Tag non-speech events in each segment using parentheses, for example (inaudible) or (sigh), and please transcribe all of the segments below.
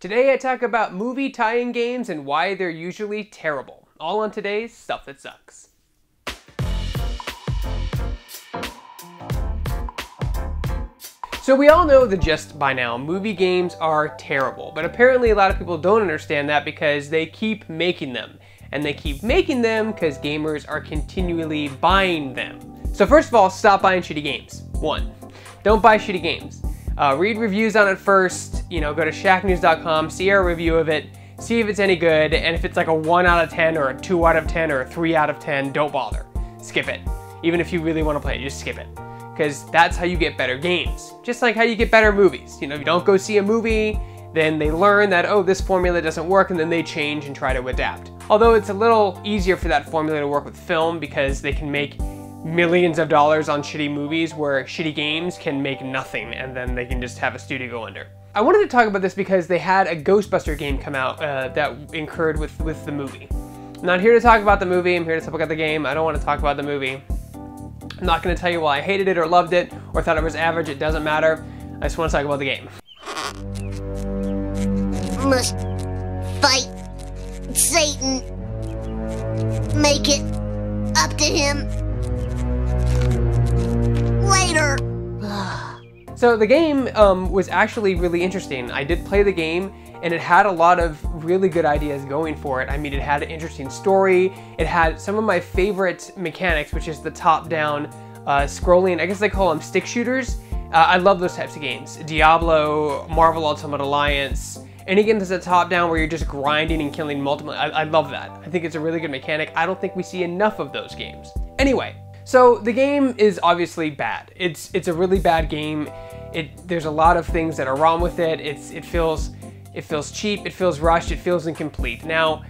Today I talk about movie tie-in games and why they're usually terrible. All on today's Stuff That Sucks. So we all know the gist by now, movie games are terrible, but apparently a lot of people don't understand that because they keep making them. And they keep making them because gamers are continually buying them. So first of all, stop buying shitty games. One, don't buy shitty games. Uh, read reviews on it first, you know, go to shacknews.com, see our review of it, see if it's any good, and if it's like a 1 out of 10 or a 2 out of 10 or a 3 out of 10, don't bother. Skip it. Even if you really want to play it, just skip it because that's how you get better games. Just like how you get better movies. You know, if you don't go see a movie, then they learn that, oh, this formula doesn't work, and then they change and try to adapt. Although it's a little easier for that formula to work with film because they can make millions of dollars on shitty movies where shitty games can make nothing and then they can just have a studio go under. I wanted to talk about this because they had a Ghostbuster game come out uh, that incurred with, with the movie. I'm not here to talk about the movie, I'm here to talk about the game. I don't want to talk about the movie. I'm not going to tell you why I hated it or loved it or thought it was average. It doesn't matter. I just want to talk about the game. Must fight Satan. Make it up to him later. so the game um, was actually really interesting. I did play the game and it had a lot of really good ideas going for it. I mean, it had an interesting story. It had some of my favorite mechanics, which is the top-down uh, scrolling, I guess they call them stick shooters. Uh, I love those types of games. Diablo, Marvel Ultimate Alliance, any game that's a top-down where you're just grinding and killing multiple, I, I love that. I think it's a really good mechanic. I don't think we see enough of those games. Anyway, so the game is obviously bad. It's it's a really bad game. It there's a lot of things that are wrong with it. It's it feels it feels cheap, it feels rushed, it feels incomplete. Now,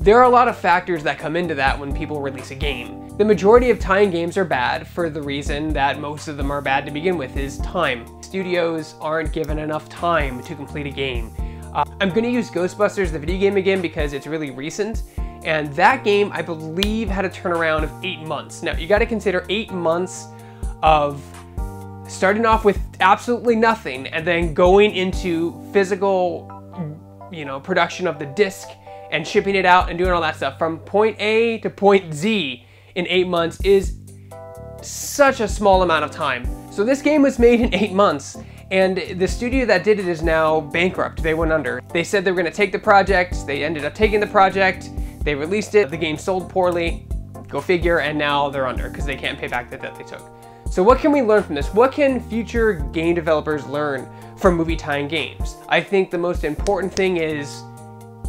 there are a lot of factors that come into that when people release a game. The majority of tie-in games are bad for the reason that most of them are bad to begin with is time. Studios aren't given enough time to complete a game. Uh, I'm gonna use Ghostbusters, the video game again, because it's really recent. And that game, I believe, had a turnaround of eight months. Now, you gotta consider eight months of starting off with absolutely nothing and then going into physical you know, production of the disc and shipping it out and doing all that stuff from point A to point Z in eight months is such a small amount of time. So this game was made in eight months and the studio that did it is now bankrupt. They went under. They said they were gonna take the project. They ended up taking the project. They released it. The game sold poorly. Go figure. And now they're under because they can't pay back the debt they took. So what can we learn from this? What can future game developers learn from movie tie-in games? I think the most important thing is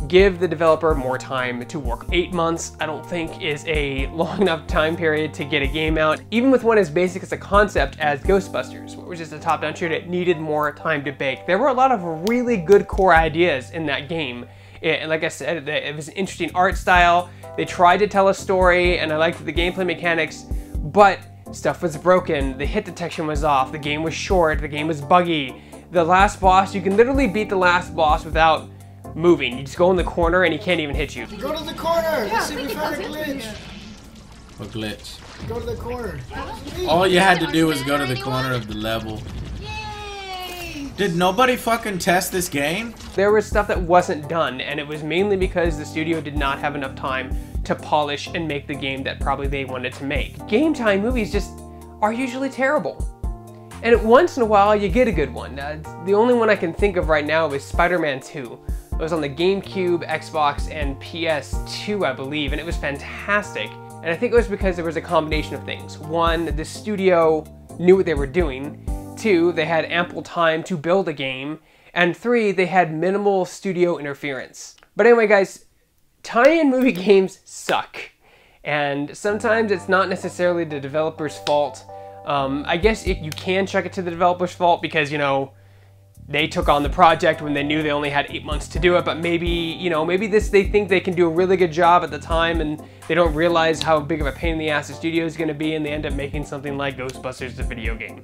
give the developer more time to work. Eight months, I don't think is a (laughs) long enough time period to get a game out. Even with one as basic as a concept as Ghostbusters, which is a top-down shooter, it needed more time to bake. There were a lot of really good core ideas in that game. And like I said, it was an interesting art style. They tried to tell a story, and I liked the gameplay mechanics, but Stuff was broken, the hit detection was off, the game was short, the game was buggy. The last boss, you can literally beat the last boss without moving. You just go in the corner and he can't even hit you. Go to the corner! Yeah, Let's see if we found a glitch. What glitch? Go to the corner. All you had to do was go to the corner of the level. Yay! Did nobody fucking test this game? There was stuff that wasn't done, and it was mainly because the studio did not have enough time to polish and make the game that probably they wanted to make. Game time movies just are usually terrible. And once in a while, you get a good one. Uh, the only one I can think of right now is Spider-Man 2. It was on the GameCube, Xbox, and PS2, I believe, and it was fantastic. And I think it was because there was a combination of things. One, the studio knew what they were doing. Two, they had ample time to build a game. And three, they had minimal studio interference. But anyway, guys, tie-in movie (laughs) games suck. And sometimes it's not necessarily the developer's fault. Um, I guess it, you can check it to the developer's fault because, you know, they took on the project when they knew they only had eight months to do it, but maybe, you know, maybe this they think they can do a really good job at the time and they don't realize how big of a pain in the ass the studio is going to be and they end up making something like Ghostbusters the video game.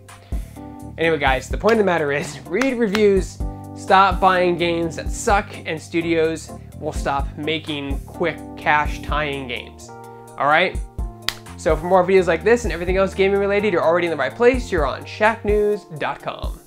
Anyway guys, the point of the matter is, read reviews, stop buying games that suck, and studios will stop making quick cash tie-in games. All right? So for more videos like this and everything else gaming related, you're already in the right place. You're on shacknews.com.